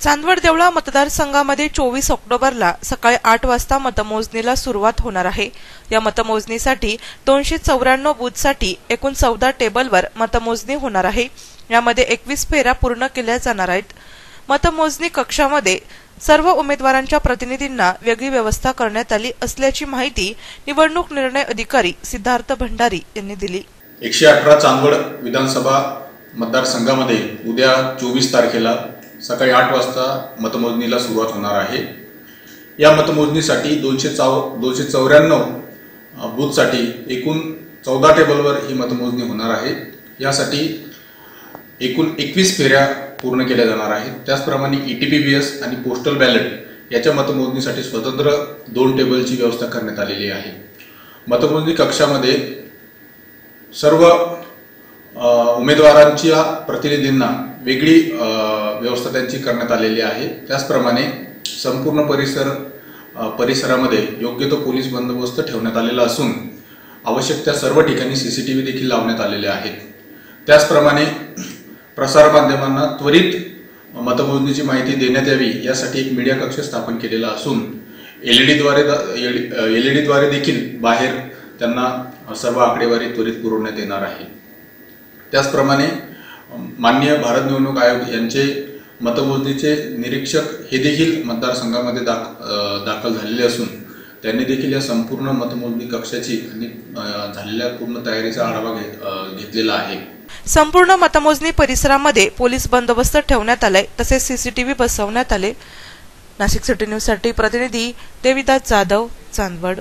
चांदवड देवळा मतदारसंघामध्ये चोवीस ऑक्टोबरला सकाळी आठ वाजता मतमोजणीला सुरुवात होणार आहे. या मतमोजणीसाठी दोनशे चौऱ्याण्णव बूथसाठी एकूण चौदा टेबलवर मतमोजणी होणार आहे. यामध्ये एकवीस फेऱ्या पूर्ण केल्या जाणार आहेत. मतमोजणी कक्षामध्ये सर्व उमेदवारांच्या प्रतिनिधींना वेगळी व्यवस्था करण्यात आली असल्याची माहिती निवडणूक निर्णय अधिकारी सिद्धार्थ भंडारी यांनी दिली. एकशे अठरा चांदवड विधानसभा मतदारसंघामध्ये उद्या चोवीस तारखेला सकाळी आठ वाजता मतमोजणीला सुरुवात होणार आहे. या मतमोजणीसाठी दोनशे चौ दोनशे चौऱ्याण्णव बूथसाठी एकूण चौदा टेबलवर ही मतमोजणी होणार आहे. यासाठी एकूण एकवीस फेऱ्या पूर्ण केल्या जाणार आहेत. त्याचप्रमाणे E T P B S आणि पोस्टल बॅलेट याच्या मतमोजणीसाठी स्वतंत्र दोन टेबलची व्यवस्था करण्यात आलेली आहे. मतमोजणी कक्षामध्ये सर्व उमेदवारांच्या प्रतिनिधींना वेगळी व्यवस्था त्यांची करण्यात आलेली आहे. त्याचप्रमाणे संपूर्ण परिसर परिसरामध्ये योग्य तो पोलीस बंदोबस्त ठेवण्यात आलेला असून आवश्यक त्या सर्व ठिकाणी सी सी टी व्ही देखील लावण्यात आलेले आहेत. त्याचप्रमाणे प्रसारमाध्यमांना त्वरित मतमोजणीची माहिती देण्यात यावी यासाठी एक मीडिया कक्ष स्थापन केलेला असून एल ई डीद्वारे एल ई डीद्वारे देखील बाहेर त्यांना सर्व आकडेवारी त्वरित पुरवण्यात येणार आहे. त्याचप्रमाणे माननीय भारत निवडणूक आयोग यांचे मतमोजणीचे निरीक्षक हे देखील मतदारसंघामध्ये दाख दाखल झालेले असून त्यांनी देखील या संपूर्ण मतमोजणी कक्षाची आणि झालेल्या पूर्ण तयारीचा आढावा घेतलेला आहे. संपूर्ण मतमोजणी परिसरामध्ये पोलीस बंदोबस्त ठेवण्यात आलाय तसेच सीसीटीव्ही बसवण्यात आले. नाशिक सिटी न्यूजसाठी प्रतिनिधी देविदास जाधव चांदवड.